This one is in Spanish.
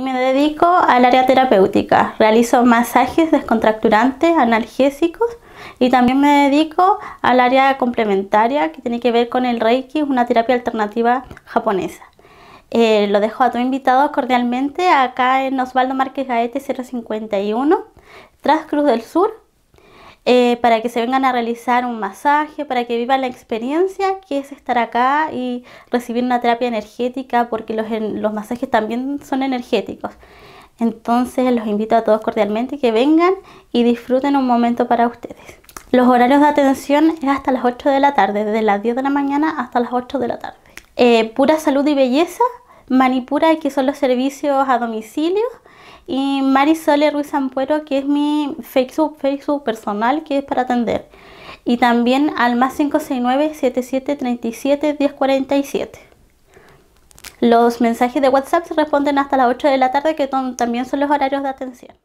y me dedico al área terapéutica. Realizo masajes descontracturantes, analgésicos y también me dedico al área complementaria que tiene que ver con el Reiki, una terapia alternativa japonesa. Eh, lo dejo a tu invitado cordialmente acá en Osvaldo Márquez Gaete 051, tras Cruz del Sur, eh, para que se vengan a realizar un masaje, para que vivan la experiencia que es estar acá y recibir una terapia energética, porque los, los masajes también son energéticos. Entonces los invito a todos cordialmente que vengan y disfruten un momento para ustedes. Los horarios de atención es hasta las 8 de la tarde, desde las 10 de la mañana hasta las 8 de la tarde. Eh, pura salud y belleza, Manipura, que son los servicios a domicilio, y Marisole Ruiz Ampuero, que es mi Facebook, Facebook personal, que es para atender. Y también al más 569 7737 1047. Los mensajes de WhatsApp se responden hasta las 8 de la tarde, que también son los horarios de atención.